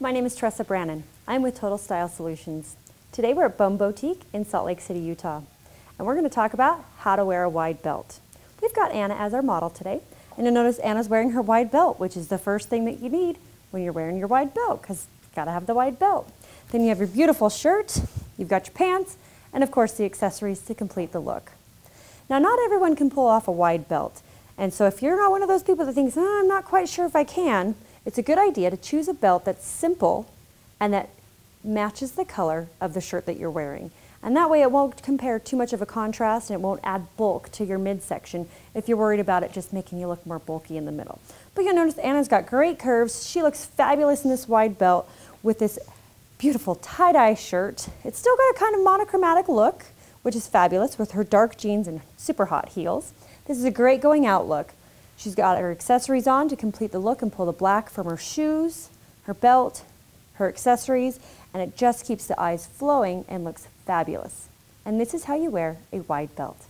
My name is Tressa Brannin. I'm with Total Style Solutions. Today we're at Bone Boutique in Salt Lake City, Utah. And we're going to talk about how to wear a wide belt. We've got Anna as our model today. And you'll notice Anna's wearing her wide belt, which is the first thing that you need when you're wearing your wide belt, because you've got to have the wide belt. Then you have your beautiful shirt, you've got your pants, and of course the accessories to complete the look. Now not everyone can pull off a wide belt. And so if you're not one of those people that thinks, oh, I'm not quite sure if I can, it's a good idea to choose a belt that's simple and that matches the color of the shirt that you're wearing. And that way it won't compare too much of a contrast and it won't add bulk to your midsection if you're worried about it just making you look more bulky in the middle. But you'll notice Anna's got great curves. She looks fabulous in this wide belt with this beautiful tie-dye shirt. It's still got a kind of monochromatic look, which is fabulous with her dark jeans and super hot heels. This is a great going out look. She's got her accessories on to complete the look and pull the black from her shoes, her belt, her accessories, and it just keeps the eyes flowing and looks fabulous. And this is how you wear a wide belt.